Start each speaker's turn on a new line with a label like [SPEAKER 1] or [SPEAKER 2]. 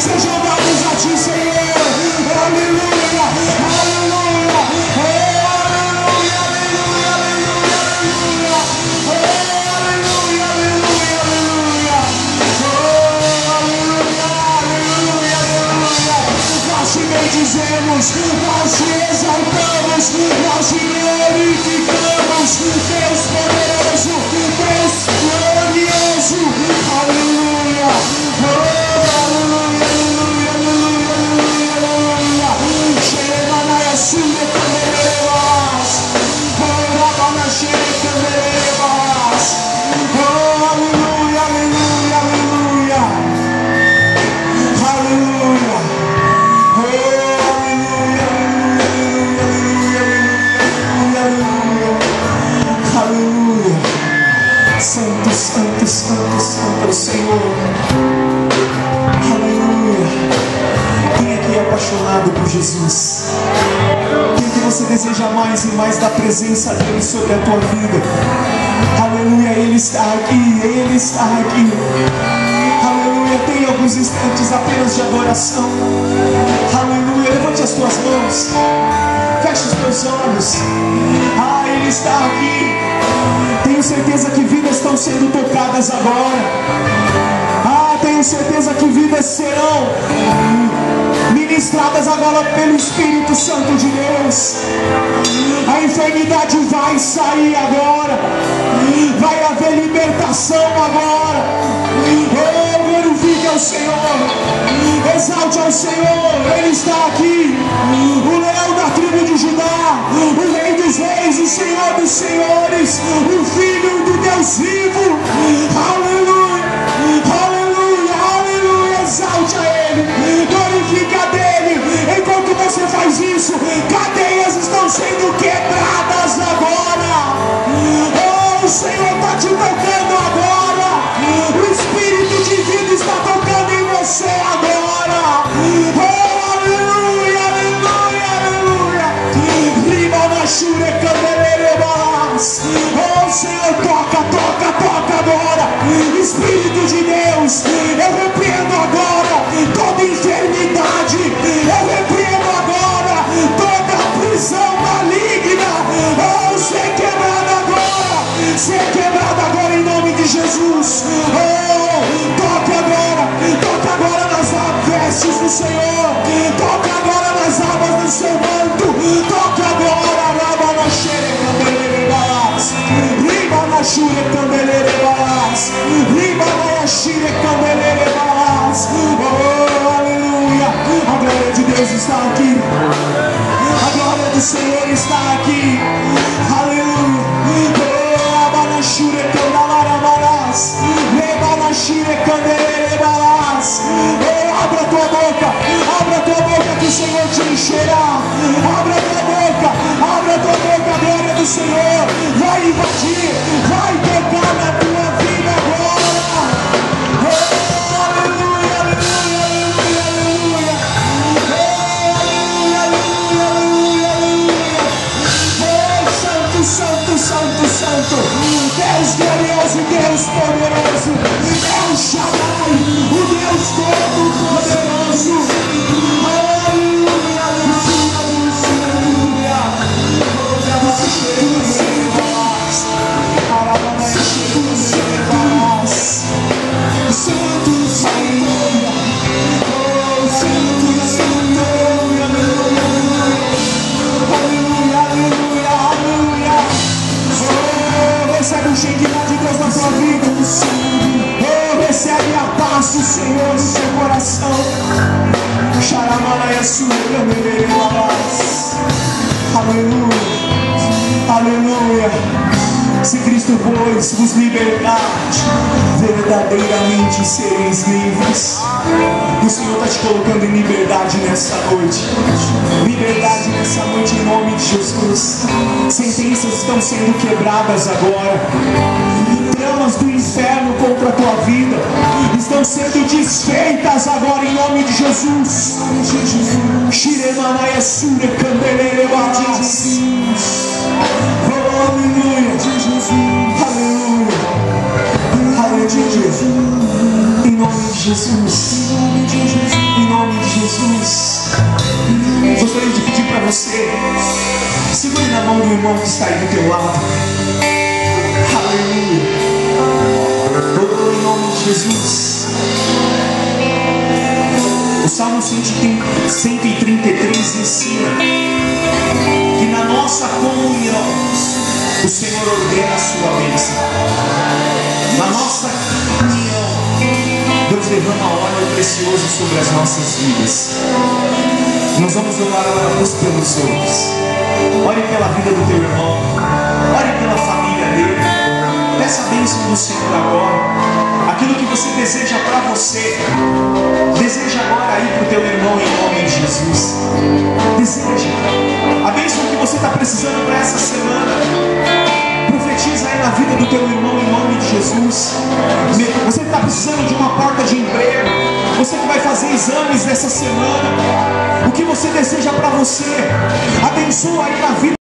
[SPEAKER 1] Seja Jesus. Quem que você deseja mais e mais da presença dele sobre a tua vida? Aleluia, Ele está aqui, Ele está aqui. Aleluia, tem alguns instantes apenas de adoração. Aleluia, levante as tuas mãos, feche os teus olhos. Ah, Ele está aqui. Tenho certeza que vidas estão sendo tocadas agora. Ah, tenho certeza que vidas serão ministradas agora pelo Espírito Santo de Deus. A enfermidade vai sair agora, vai haver libertação agora. Oh, glorifique ao Senhor, exalte ao Senhor, Ele está aqui, o leão da tribo de Judá, o Rei dos Reis, o Senhor dos Senhores, o Filho do Deus vivo. Aleluia, Shureka. Aleluia. A glória de Deus está aqui. Recebe a paz do Senhor no seu coração. Xaramanaia sua, Aleluia, aleluia. Se Cristo, pois, vos libertar, verdadeiramente sereis livres. O Senhor está te colocando em liberdade nessa noite. Liberdade nessa noite em nome de Jesus. Sentenças estão sendo quebradas agora. Tramas do inferno contra a tua vida estão sendo desfeitas agora em nome de Jesus. Oh, aleluia. Aleluia. Aleluia. Em nome de Jesus. Em nome de Jesus. Gostaria de pedir para você. Segure na mão do irmão que está aí do teu lado. Nome de Jesus. O Salmo 133 ensina que na nossa comunhão o Senhor ordena a sua bênção. Na nossa comunhão, Deus derrama óleo precioso sobre as nossas vidas. Nós vamos orar agora uns pelos outros. Ore pela vida do teu irmão. Ore pela família dele. Peça a bênção do Senhor agora. Aquilo que você deseja para você. Deseja agora aí para o teu irmão em nome de Jesus. Deseja. A bênção que você está precisando para essa semana. Profetiza aí na vida do teu irmão em nome de Jesus. Você está precisando de uma porta de emprego. Você que vai fazer exames nessa semana. O que você deseja para você. Abençoa aí na vida.